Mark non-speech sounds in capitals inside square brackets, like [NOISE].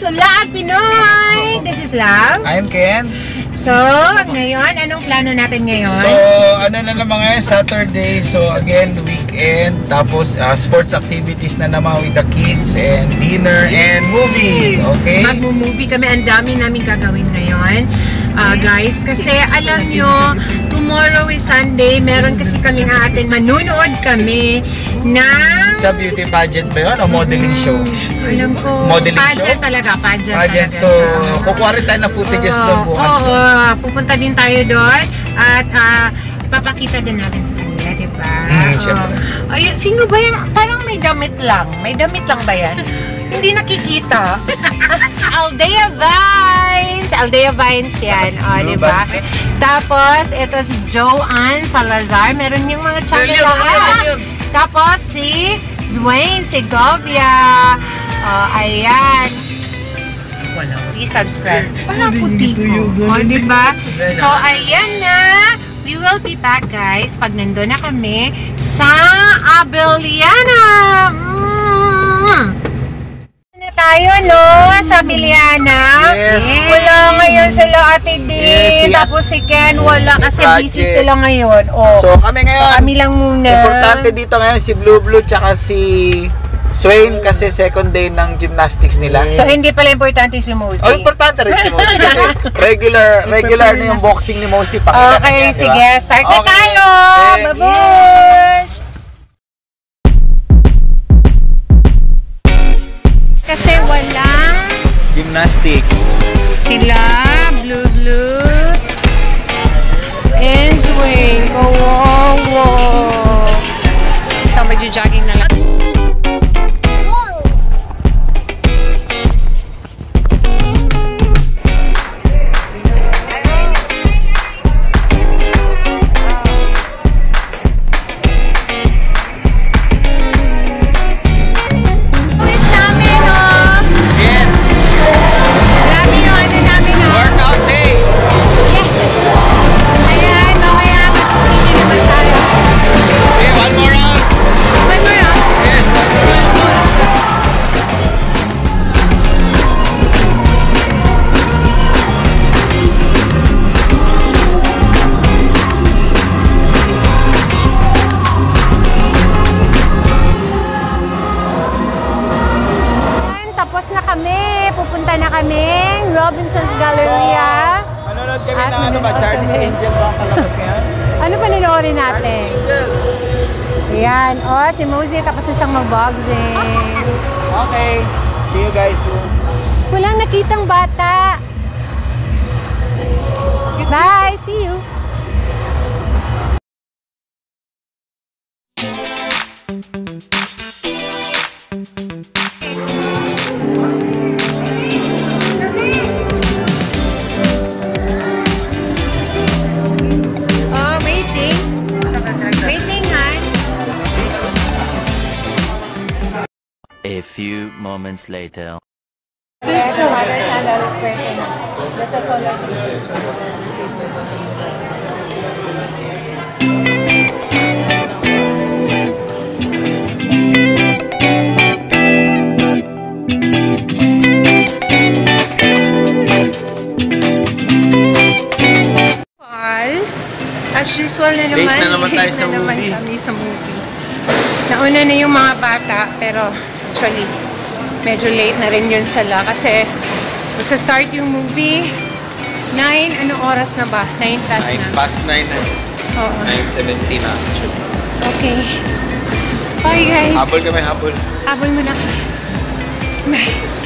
to Love Pinoy! This is Love. I'm Ken. So, ngayon, anong plano natin ngayon? So, ano na naman ngayon, Saturday. So, again, weekend. Tapos, uh, sports activities na naman with the kids and dinner and movie. Okay? Magmo-movie kami. Ang dami namin gagawin ngayon. Ah, guys, kasi alam nyo, tomorrow is Sunday. Meron kasi kami aatin. Manunood kami ng... Sa beauty pageant ba yun? O modeling Mm, show? Alam ko, Modeling pageant show? talaga, pageant, Pageant. talaga So, kukuha rin tayo na footages Oo, doon bukas. Oo, pupunta din tayo doon at ah, ipapakita din natin sa kanila, di ba? Mm, Oo. syempre. Ayun, sino ba yan? Parang may damit lang. May damit lang ba yan? Hindi nakikita. [LAUGHS] Aldea Vines! Aldea Vines yan, o, di ba? Tapos, ito si Joanne Salazar. Meron yung mga channel yun, yun. Tapos, si Zwain Segovia. O, ayan. Wala. Please subscribe. Parang puti ko. O, diba? Wala. So, ayan na. We will be back, guys, pag nandun na kami sa Abeliana. Mm. Na tayo, no? Sa Abeliana. Yes. Wala ngayon sila Ate Din. Yes, si- Tapos si Ken, wala kasi busy sila ngayon. Oh. So, kami ngayon, kami lang muna. importante dito ngayon si Blue Blue tsaka si Swain kasi second day ng gymnastics nila. So, hindi pala importante si Mosey. Oh, importante rin si [LAUGHS] kasi regular regular na yung boxing ni pakita Okay, sige. Start na Okay. tayo! Okay. Babush! Gymnastics. sila, blue blue, and wow, wow. So, magjo-jogging na kami. Pupunta na kami. Robinson's Galleria. Manonood kami At ng ano ba? Charlie's kami. Angel ba ang kalabas ngayon? [LAUGHS] Ano pa ninoorin natin? Ayan. Oh, si Mosey tapos na siyang mag-boxing. [LAUGHS] Okay. See you guys soon. Walang nakitang bata. Bye. See you. Oh, few moments later. Well, as usual na Late naman. na naman tayo late sa na naman movie. kami sa movie. Nauna na yung mga bata, pero actually, medyo late na rin yun sala kasi isa-start yung movie. 9, anong oras na ba? 9 plus Nine na. past nine na. Oo. 9.17 na actually. Okay. Bye guys. Habol kami, habol. Habol mo na. Bye.